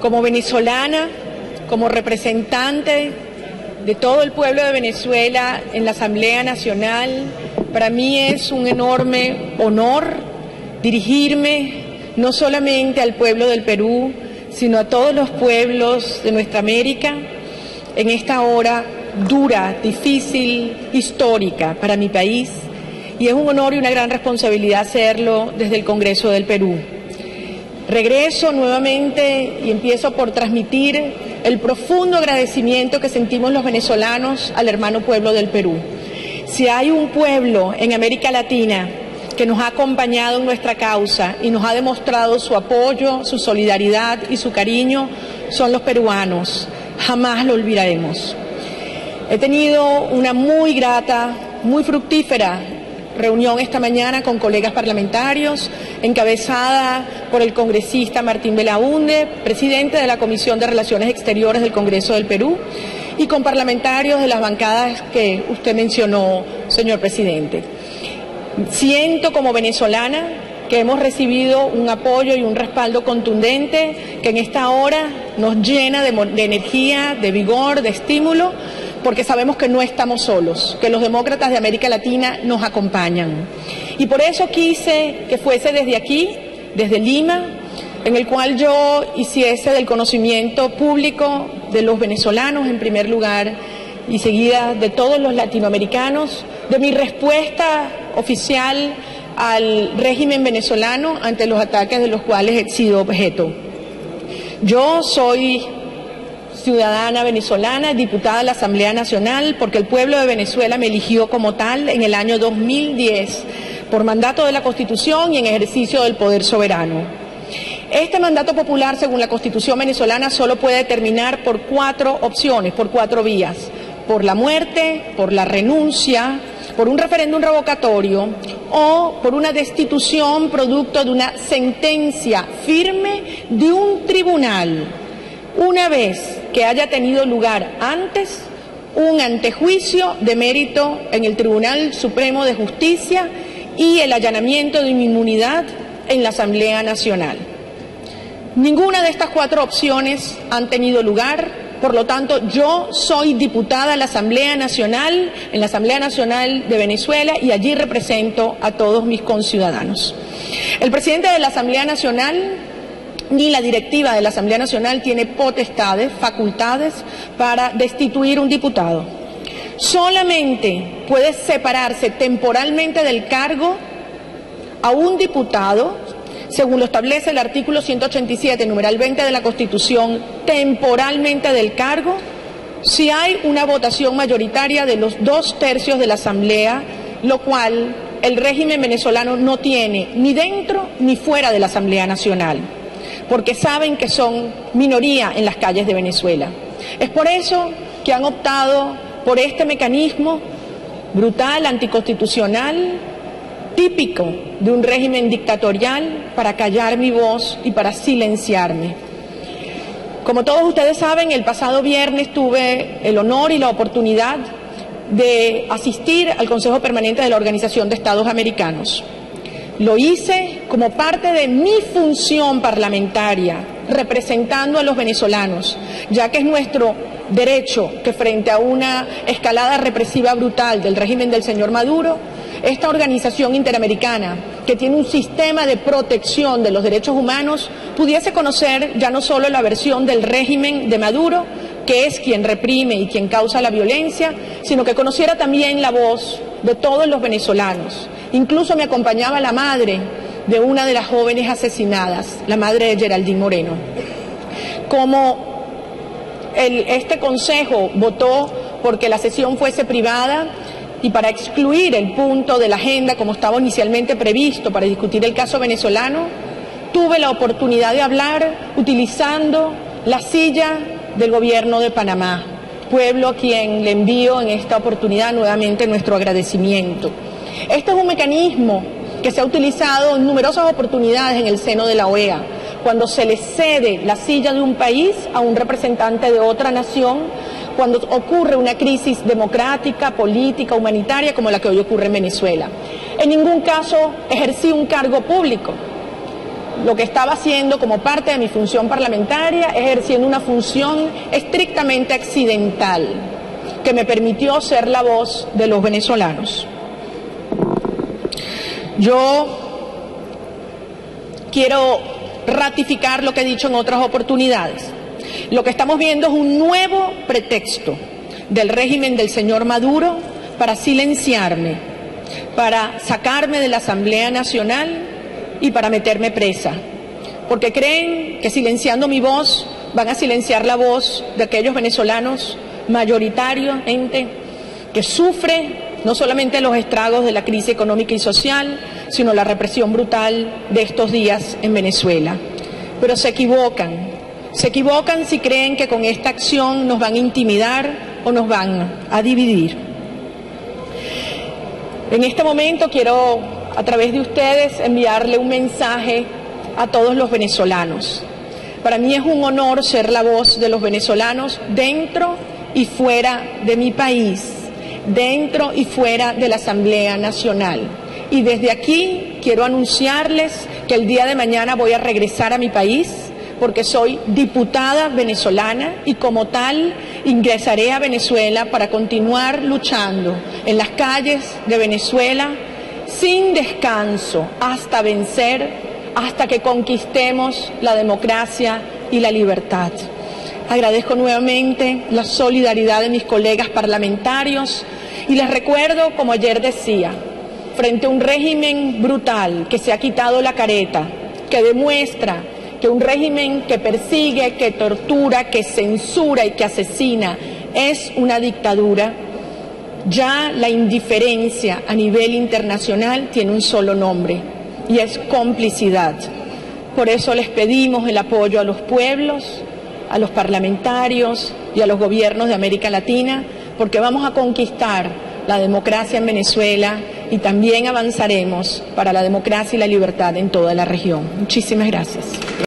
Como venezolana, como representante de todo el pueblo de Venezuela en la Asamblea Nacional, para mí es un enorme honor dirigirme no solamente al pueblo del Perú, sino a todos los pueblos de nuestra América en esta hora dura, difícil, histórica para mi país y es un honor y una gran responsabilidad hacerlo desde el Congreso del Perú. Regreso nuevamente y empiezo por transmitir el profundo agradecimiento que sentimos los venezolanos al hermano pueblo del Perú. Si hay un pueblo en América Latina que nos ha acompañado en nuestra causa y nos ha demostrado su apoyo, su solidaridad y su cariño, son los peruanos. Jamás lo olvidaremos. He tenido una muy grata, muy fructífera reunión esta mañana con colegas parlamentarios, encabezada por el congresista Martín Belaunde, presidente de la Comisión de Relaciones Exteriores del Congreso del Perú, y con parlamentarios de las bancadas que usted mencionó, señor presidente. Siento como venezolana que hemos recibido un apoyo y un respaldo contundente que en esta hora nos llena de, de energía, de vigor, de estímulo porque sabemos que no estamos solos, que los demócratas de América Latina nos acompañan. Y por eso quise que fuese desde aquí, desde Lima, en el cual yo hiciese del conocimiento público de los venezolanos en primer lugar y seguida de todos los latinoamericanos, de mi respuesta oficial al régimen venezolano ante los ataques de los cuales he sido objeto. Yo soy ciudadana venezolana, diputada de la Asamblea Nacional, porque el pueblo de Venezuela me eligió como tal en el año 2010 por mandato de la Constitución y en ejercicio del poder soberano. Este mandato popular, según la Constitución venezolana, solo puede terminar por cuatro opciones, por cuatro vías. Por la muerte, por la renuncia, por un referéndum revocatorio o por una destitución producto de una sentencia firme de un tribunal una vez que haya tenido lugar antes un antejuicio de mérito en el Tribunal Supremo de Justicia y el allanamiento de mi inmunidad en la Asamblea Nacional. Ninguna de estas cuatro opciones han tenido lugar, por lo tanto yo soy diputada de la Asamblea Nacional, en la Asamblea Nacional de Venezuela y allí represento a todos mis conciudadanos. El presidente de la Asamblea Nacional ni la directiva de la Asamblea Nacional tiene potestades, facultades para destituir un diputado. Solamente puede separarse temporalmente del cargo a un diputado, según lo establece el artículo 187, numeral 20 de la Constitución, temporalmente del cargo, si hay una votación mayoritaria de los dos tercios de la Asamblea, lo cual el régimen venezolano no tiene ni dentro ni fuera de la Asamblea Nacional porque saben que son minoría en las calles de Venezuela. Es por eso que han optado por este mecanismo brutal, anticonstitucional, típico de un régimen dictatorial para callar mi voz y para silenciarme. Como todos ustedes saben, el pasado viernes tuve el honor y la oportunidad de asistir al Consejo Permanente de la Organización de Estados Americanos. Lo hice como parte de mi función parlamentaria, representando a los venezolanos, ya que es nuestro derecho que frente a una escalada represiva brutal del régimen del señor Maduro, esta organización interamericana, que tiene un sistema de protección de los derechos humanos, pudiese conocer ya no solo la versión del régimen de Maduro, que es quien reprime y quien causa la violencia, sino que conociera también la voz de todos los venezolanos. Incluso me acompañaba la madre de una de las jóvenes asesinadas, la madre de Geraldine Moreno. Como este Consejo votó porque la sesión fuese privada y para excluir el punto de la agenda como estaba inicialmente previsto para discutir el caso venezolano, tuve la oportunidad de hablar utilizando la silla del gobierno de Panamá, pueblo a quien le envío en esta oportunidad nuevamente nuestro agradecimiento. Este es un mecanismo que se ha utilizado en numerosas oportunidades en el seno de la OEA, cuando se le cede la silla de un país a un representante de otra nación, cuando ocurre una crisis democrática, política, humanitaria como la que hoy ocurre en Venezuela. En ningún caso ejercí un cargo público. lo que estaba haciendo como parte de mi función parlamentaria, ejerciendo una función estrictamente accidental que me permitió ser la voz de los venezolanos. Yo quiero ratificar lo que he dicho en otras oportunidades. Lo que estamos viendo es un nuevo pretexto del régimen del señor Maduro para silenciarme, para sacarme de la Asamblea Nacional y para meterme presa. Porque creen que silenciando mi voz van a silenciar la voz de aquellos venezolanos mayoritarios, gente que sufre no solamente los estragos de la crisis económica y social, sino la represión brutal de estos días en Venezuela. Pero se equivocan, se equivocan si creen que con esta acción nos van a intimidar o nos van a dividir. En este momento quiero, a través de ustedes, enviarle un mensaje a todos los venezolanos. Para mí es un honor ser la voz de los venezolanos dentro y fuera de mi país dentro y fuera de la Asamblea Nacional. Y desde aquí quiero anunciarles que el día de mañana voy a regresar a mi país porque soy diputada venezolana y como tal ingresaré a Venezuela para continuar luchando en las calles de Venezuela sin descanso hasta vencer, hasta que conquistemos la democracia y la libertad. Agradezco nuevamente la solidaridad de mis colegas parlamentarios y les recuerdo, como ayer decía, frente a un régimen brutal que se ha quitado la careta, que demuestra que un régimen que persigue, que tortura, que censura y que asesina es una dictadura, ya la indiferencia a nivel internacional tiene un solo nombre y es complicidad. Por eso les pedimos el apoyo a los pueblos, a los parlamentarios y a los gobiernos de América Latina porque vamos a conquistar la democracia en Venezuela y también avanzaremos para la democracia y la libertad en toda la región. Muchísimas gracias.